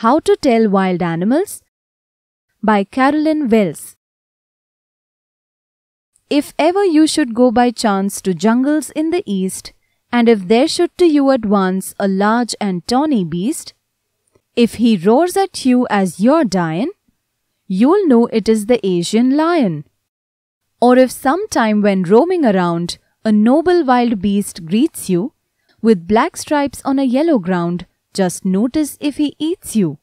How to Tell Wild Animals by Carolyn Wells. If ever you should go by chance to jungles in the east, and if there should to you advance a large and tawny beast, if he roars at you as you're dying, you'll know it is the Asian lion. Or if sometime when roaming around, a noble wild beast greets you, with black stripes on a yellow ground, just notice if he eats you.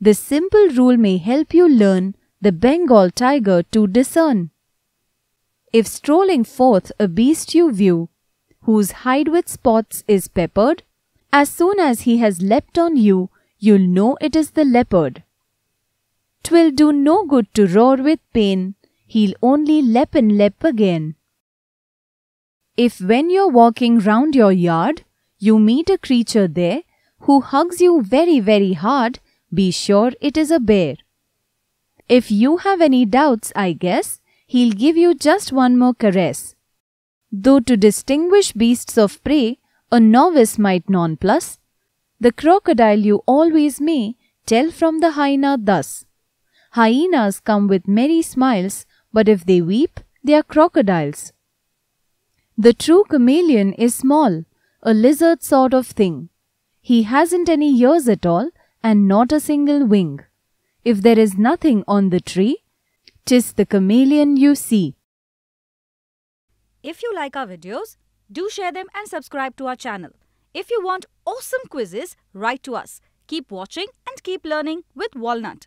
This simple rule may help you learn the Bengal tiger to discern. If strolling forth a beast you view, whose hide with spots is peppered, as soon as he has leapt on you, you'll know it is the leopard. Twill do no good to roar with pain, he'll only leap and leap again. If when you're walking round your yard, you meet a creature there who hugs you very, very hard, be sure it is a bear. If you have any doubts, I guess, he'll give you just one more caress. Though to distinguish beasts of prey, a novice might nonplus, the crocodile you always may tell from the hyena thus. Hyenas come with merry smiles, but if they weep, they are crocodiles. The true chameleon is small, a lizard sort of thing. He hasn't any ears at all and not a single wing. If there is nothing on the tree, tis the chameleon you see. If you like our videos, do share them and subscribe to our channel. If you want awesome quizzes, write to us. Keep watching and keep learning with Walnut.